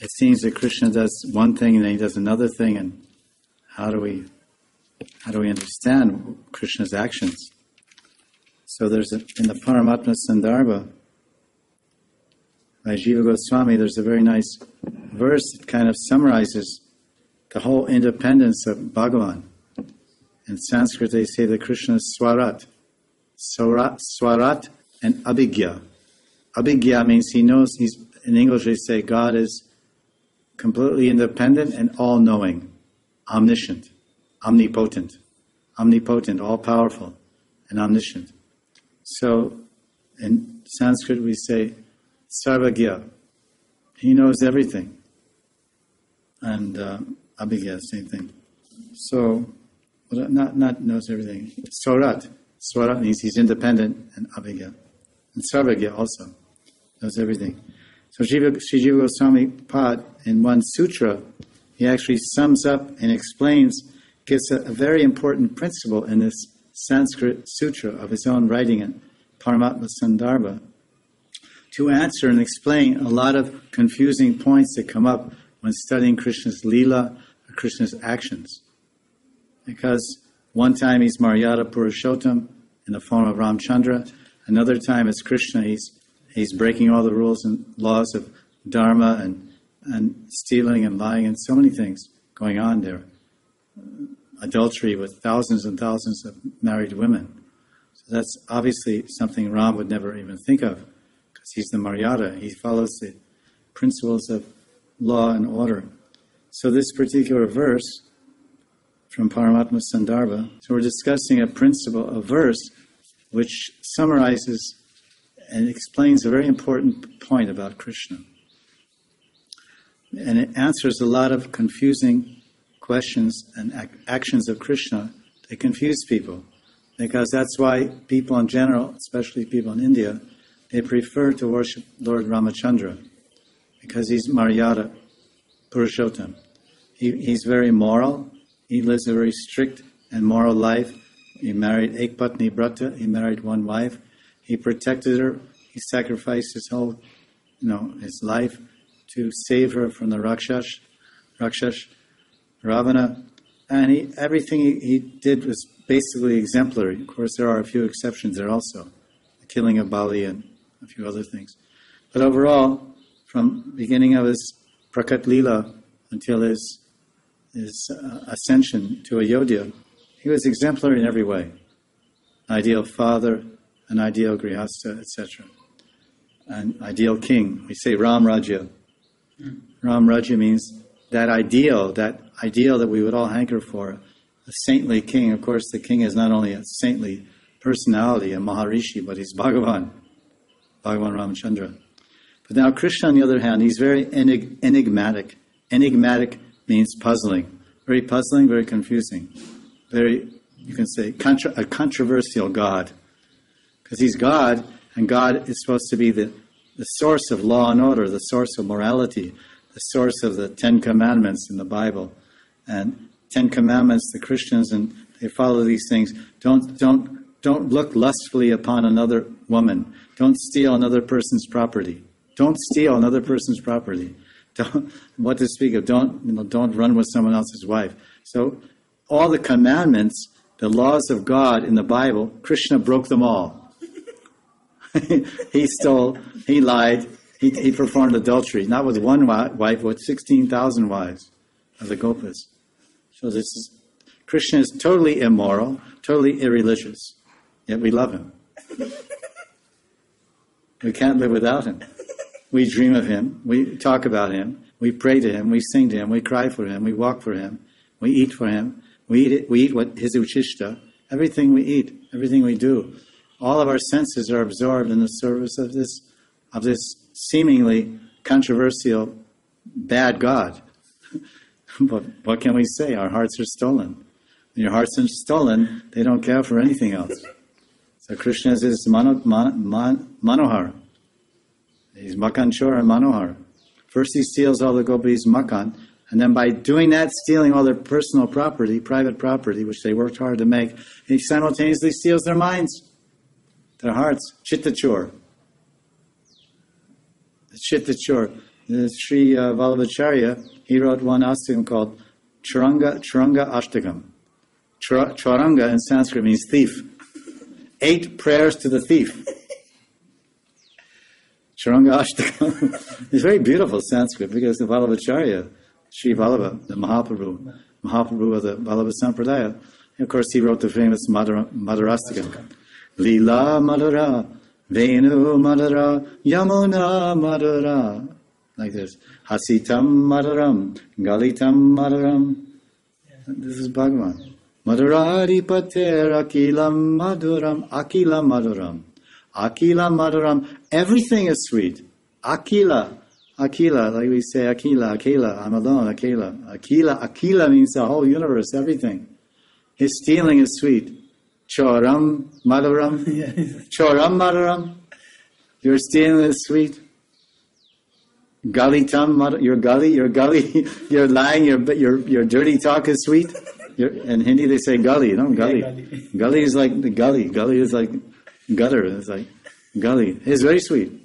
it seems that Krishna does one thing and then he does another thing, and how do we how do we understand Krishna's actions? So there's a, in the Paramatma Sandarbha by Jiva Goswami, there's a very nice verse that kind of summarizes the whole independence of Bhagavan. In Sanskrit, they say that Krishna is Swarat. Swarat, Swarat and Abhigya. Abhigya means he knows, he's, in English they say God is completely independent and all knowing, omniscient, omnipotent, omnipotent, all powerful, and omniscient. So in Sanskrit we say Sarvagya. He knows everything. And uh, Abhigya, same thing. So, not, not knows everything. Swarat. Swarat means he's independent, and Abhigya. And Sarvagya also knows everything. So Shiva, Sri Jiva Goswami Pad, in one sutra, he actually sums up and explains, gives a, a very important principle in this Sanskrit sutra of his own writing in Paramatma Sandarbha to answer and explain a lot of confusing points that come up when studying Krishna's Leela or Krishna's actions. Because one time he's Maryada Purushottam in the form of Ramchandra, another time as Krishna, he's, he's breaking all the rules and laws of Dharma and, and stealing and lying and so many things going on there. Uh, adultery with thousands and thousands of married women. So that's obviously something Ram would never even think of because he's the Maryada. He follows the principles of law and order. So this particular verse from Paramatma Sandarbha, so we're discussing a principle, a verse, which summarizes and explains a very important point about Krishna. And it answers a lot of confusing questions and ac- actions of Krishna that confuse people. Because that's why people in general, especially people in India, they prefer to worship Lord Ramachandra because he's Maryada, Purushottam. He, he's very moral. He lives a very strict and moral life. He married Ekpatni Brata. He married one wife. He protected her. He sacrificed his whole, you know, his life to save her from the Rakshas, Rakshas, Ravana. And he, everything he, he did was basically exemplary. Of course, there are a few exceptions there also. The killing of Bali and a few other things. But overall, from beginning of his Prakat Lila until his, his uh, ascension to Ayodhya, he was exemplary in every way. Ideal father, an ideal grihasta, etc. An ideal king. We say Ram Rajya. Hmm. Ram Rajya means that ideal, that ideal that we would all hanker for, a saintly king. Of course, the king is not only a saintly personality, a Maharishi, but he's Bhagavan. Bhagavan Ramachandra. But now Krishna, on the other hand, he's very enig- enigmatic. Enigmatic means puzzling. Very puzzling, very confusing. Very, you can say, contra- a controversial God. Because he's God, and God is supposed to be the, the source of law and order, the source of morality, the source of the Ten Commandments in the Bible. And Ten Commandments, the Christians, and they follow these things. Don't, don't, don't look lustfully upon another woman. Don't steal another person's property. Don't steal another person's property. Don't, what to speak of? Don't you know? Don't run with someone else's wife. So, all the commandments, the laws of God in the Bible, Krishna broke them all. he stole. He lied. He, he, performed adultery, not with one wife, with sixteen thousand wives of the Gopas. So this is Krishna is totally immoral, totally irreligious, yet we love him. We can't live without him. We dream of him. We talk about him. We pray to him. We sing to him. We cry for him. We walk for him. We eat for him. We eat, it, we eat what his uchishta. Everything we eat, everything we do, all of our senses are absorbed in the service of this, of this seemingly controversial bad God. but what can we say? Our hearts are stolen. When your hearts are stolen, they don't care for anything else. So Krishna is mano, man, man, Manohar. He's Makhan Chor and Manohar. First he steals all the gopis' Makhan, and then by doing that, stealing all their personal property, private property, which they worked hard to make, he simultaneously steals their minds, their hearts. Chittachor. the Sri uh, Vallabhacharya, he wrote one astakam called Charanga, Charanga Ashtakam. Char- Charanga in Sanskrit means thief. Eight prayers to the thief. Charanga Ashtakam. it's very beautiful Sanskrit because the Vallabhacharya, Sri Vallabha, the Mahaprabhu, Mahaprabhu of the Vallabha Sampradaya, of course he wrote the famous Madhura, Madhurastakam. Lila Madhura, Venu Madhura, Yamuna Madhura. Like this. Hasitam Madhuram, Galitam Madhuram. This is Bhagavan. Madhuradhipater Akilam Madhuram, Akila Madhuram. Akila Madhuram. Everything is sweet. Akila. Akila, like we say Akila, Akila, I'm alone, Akila. Akila, Akila means the whole universe, everything. His stealing is sweet. Choram Madhuram. Choram Madhuram. Your stealing is sweet. Gully tam, your gully, your gully, your lying, your your your dirty talk is sweet. Your, in Hindi they say gully, you know, gully. Yeah, gully. Gully is like the gully. Gully is like gutter. It's like gully. It's very sweet.